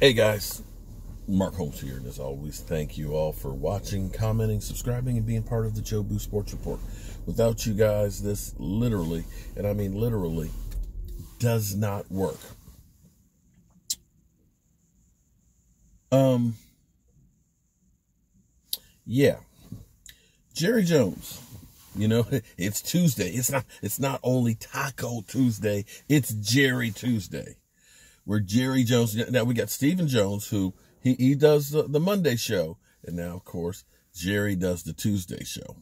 Hey guys, Mark Holmes here, and as always, thank you all for watching, commenting, subscribing, and being part of the Joe Boo Sports Report. Without you guys, this literally, and I mean literally, does not work. Um, yeah, Jerry Jones. You know, it's Tuesday. It's not. It's not only Taco Tuesday. It's Jerry Tuesday, where Jerry Jones. Now we got Stephen Jones, who he he does the, the Monday show, and now of course Jerry does the Tuesday show.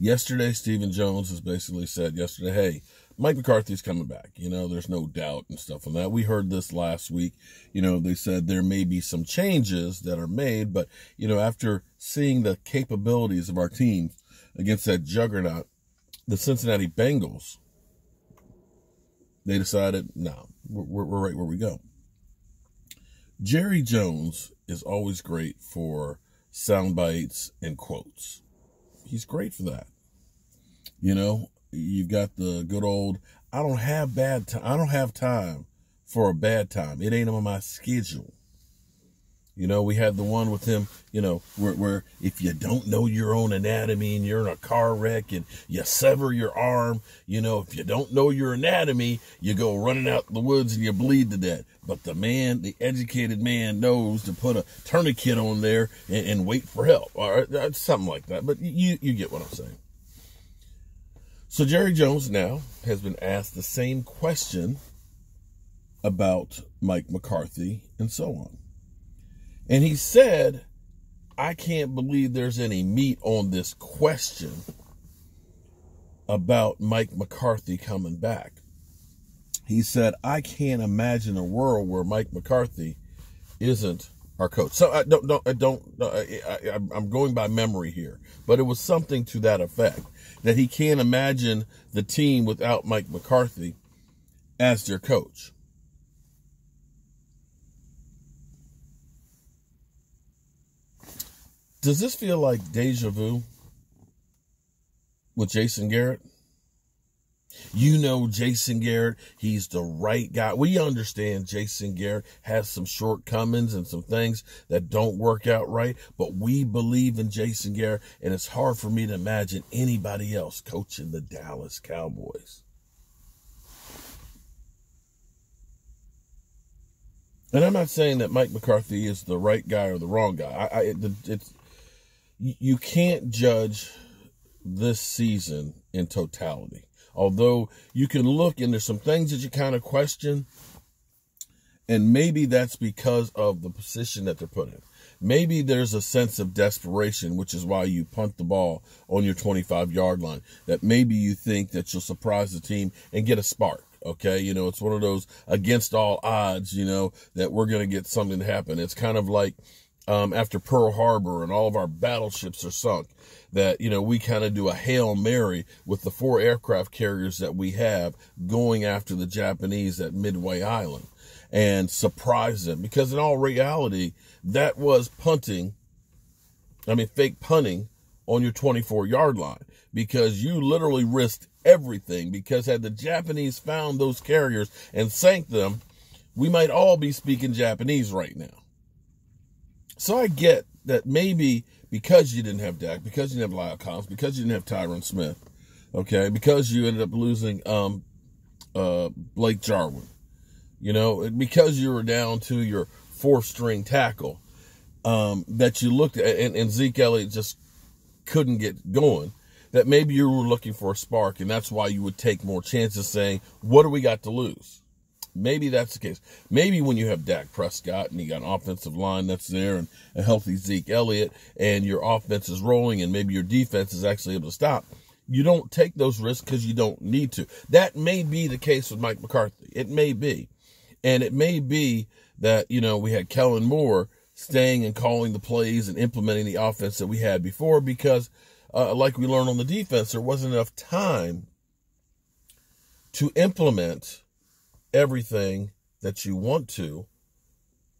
Yesterday, Stephen Jones has basically said yesterday, hey, Mike McCarthy's coming back. You know, there's no doubt and stuff on that. We heard this last week. You know, they said there may be some changes that are made, but, you know, after seeing the capabilities of our team against that juggernaut, the Cincinnati Bengals, they decided, no, we're, we're right where we go. Jerry Jones is always great for sound bites and quotes. He's great for that. You know, you've got the good old I don't have bad time. I don't have time for a bad time. It ain't on my schedule. You know, we had the one with him, you know, where, where if you don't know your own anatomy and you're in a car wreck and you sever your arm, you know, if you don't know your anatomy, you go running out the woods and you bleed to death. But the man, the educated man knows to put a tourniquet on there and, and wait for help or something like that. But you, you get what I'm saying. So Jerry Jones now has been asked the same question about Mike McCarthy and so on. And he said, I can't believe there's any meat on this question about Mike McCarthy coming back. He said, I can't imagine a world where Mike McCarthy isn't our coach. So I don't, don't, I don't, I, am going by memory here, but it was something to that effect that he can't imagine the team without Mike McCarthy as their coach. Does this feel like deja vu with Jason Garrett? You know Jason Garrett, he's the right guy. We understand Jason Garrett has some shortcomings and some things that don't work out right, but we believe in Jason Garrett, and it's hard for me to imagine anybody else coaching the Dallas Cowboys. And I'm not saying that Mike McCarthy is the right guy or the wrong guy. I, I it's you can't judge this season in totality. Although you can look and there's some things that you kind of question, and maybe that's because of the position that they're put in. Maybe there's a sense of desperation, which is why you punt the ball on your 25 yard line. That maybe you think that you'll surprise the team and get a spark. Okay. You know, it's one of those against all odds, you know, that we're going to get something to happen. It's kind of like, um, after Pearl Harbor and all of our battleships are sunk, that, you know, we kind of do a Hail Mary with the four aircraft carriers that we have going after the Japanese at Midway Island and surprise them. Because in all reality, that was punting, I mean, fake punting on your 24 yard line because you literally risked everything. Because had the Japanese found those carriers and sank them, we might all be speaking Japanese right now. So I get that maybe because you didn't have Dak, because you didn't have La'el Collins, because you didn't have Tyron Smith, okay, because you ended up losing um, uh, Blake Jarwin, you know, because you were down to your fourth string tackle, um, that you looked at, and, and Zeke Elliott just couldn't get going, that maybe you were looking for a spark, and that's why you would take more chances saying, what do we got to lose? Maybe that's the case. Maybe when you have Dak Prescott and you got an offensive line that's there and a healthy Zeke Elliott and your offense is rolling and maybe your defense is actually able to stop, you don't take those risks because you don't need to. That may be the case with Mike McCarthy. It may be. And it may be that, you know, we had Kellen Moore staying and calling the plays and implementing the offense that we had before because, uh, like we learned on the defense, there wasn't enough time to implement everything that you want to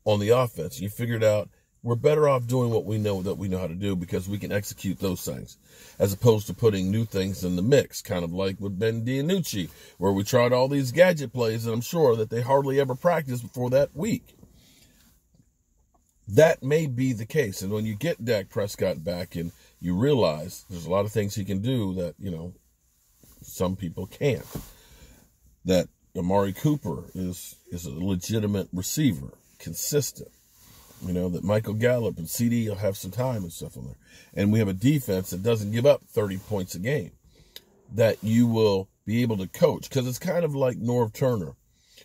on the offense. You figured out, we're better off doing what we know that we know how to do because we can execute those things as opposed to putting new things in the mix, kind of like with Ben DiNucci, where we tried all these gadget plays and I'm sure that they hardly ever practiced before that week. That may be the case. And when you get Dak Prescott back and you realize there's a lot of things he can do that, you know, some people can't. That Amari Cooper is is a legitimate receiver, consistent you know, that Michael Gallup and CeeDee will have some time and stuff on there. And we have a defense that doesn't give up 30 points a game that you will be able to coach. Because it's kind of like Norv Turner.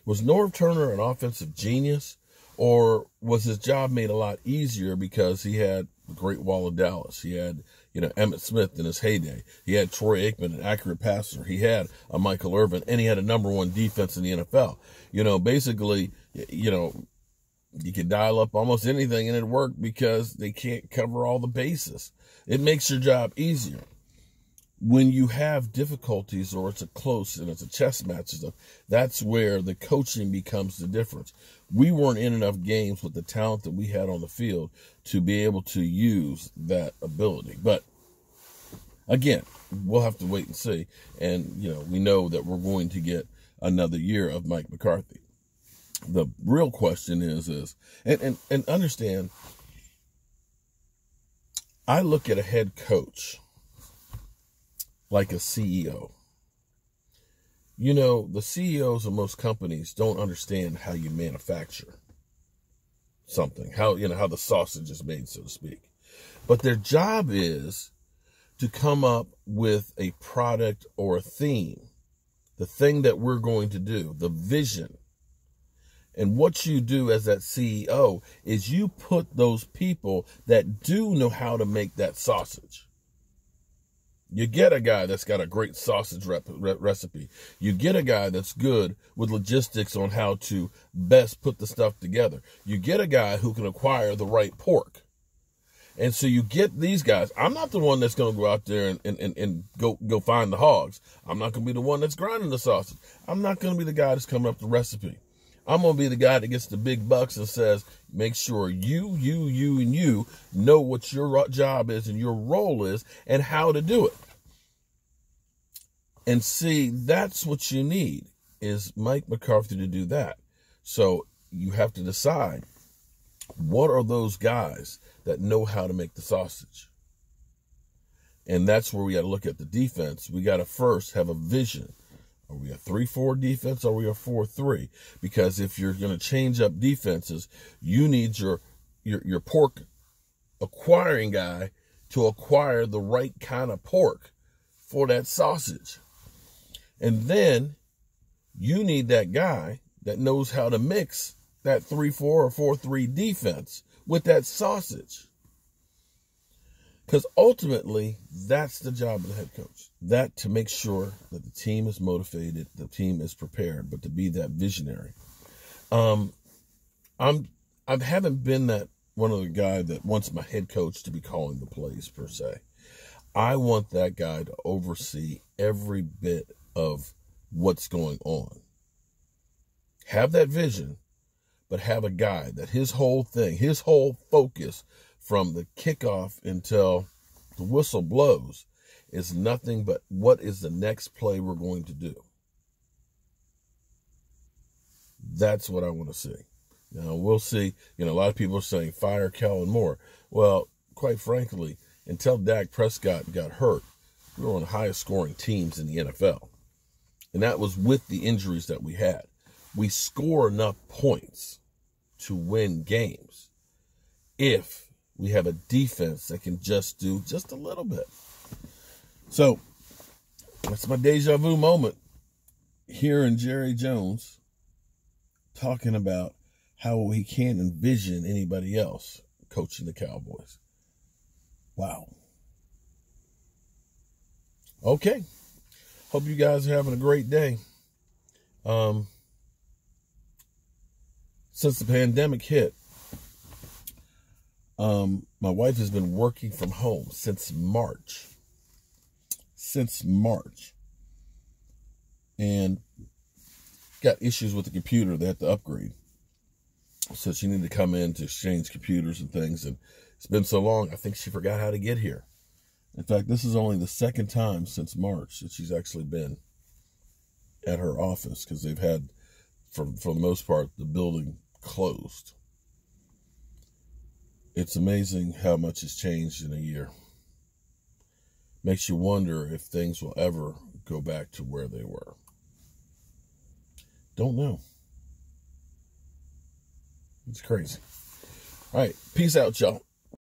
Was Norv Turner an offensive genius? Or was his job made a lot easier because he had the Great Wall of Dallas? He had, you know, Emmitt Smith in his heyday. He had Troy Aikman, an accurate passer. He had a Michael Irvin, and he had a number one defense in the NFL. You know, basically, you know, you can dial up almost anything and it work because they can't cover all the bases. It makes your job easier. When you have difficulties or it's a close and it's a chess match that's where the coaching becomes the difference. We weren't in enough games with the talent that we had on the field to be able to use that ability. But again, we'll have to wait and see. And, you know, we know that we're going to get another year of Mike McCarthy the real question is is and, and and understand I look at a head coach like a CEO. You know, the CEOs of most companies don't understand how you manufacture something, how you know how the sausage is made, so to speak. But their job is to come up with a product or a theme, the thing that we're going to do, the vision and what you do as that CEO is you put those people that do know how to make that sausage. You get a guy that's got a great sausage rep, re- recipe. You get a guy that's good with logistics on how to best put the stuff together. You get a guy who can acquire the right pork. And so you get these guys. I'm not the one that's going to go out there and, and, and, and, go, go find the hogs. I'm not going to be the one that's grinding the sausage. I'm not going to be the guy that's coming up the recipe. I'm going to be the guy that gets the big bucks and says, make sure you, you, you, and you know what your job is and your role is and how to do it. And see, that's what you need is Mike McCarthy to do that. So you have to decide what are those guys that know how to make the sausage? And that's where we got to look at the defense. We got to first have a vision are we a 3 4 defense? Or are we a 4 3? Because if you're going to change up defenses, you need your, your, your pork acquiring guy to acquire the right kind of pork for that sausage. And then you need that guy that knows how to mix that 3 4 or 4 3 defense with that sausage. Because ultimately, that's the job of the head coach. That to make sure that the team is motivated, the team is prepared, but to be that visionary. Um, I'm I haven't been that one of the guy that wants my head coach to be calling the plays per se. I want that guy to oversee every bit of what's going on. Have that vision, but have a guy that his whole thing, his whole focus from the kickoff until the whistle blows is nothing but what is the next play we're going to do. That's what I want to see. Now we'll see. You know, a lot of people are saying fire Kellen Moore. Well, quite frankly, until Dak Prescott got hurt, we were on the highest scoring teams in the NFL. And that was with the injuries that we had. We score enough points to win games if we have a defense that can just do just a little bit. So that's my deja vu moment hearing Jerry Jones talking about how he can't envision anybody else coaching the Cowboys. Wow. Okay. Hope you guys are having a great day. Um, since the pandemic hit, um, my wife has been working from home since March. Since March. And got issues with the computer. They had to upgrade. So she needed to come in to exchange computers and things. And it's been so long, I think she forgot how to get here. In fact, this is only the second time since March that she's actually been at her office because they've had, for, for the most part, the building closed. It's amazing how much has changed in a year. Makes you wonder if things will ever go back to where they were. Don't know. It's crazy. All right. Peace out, y'all.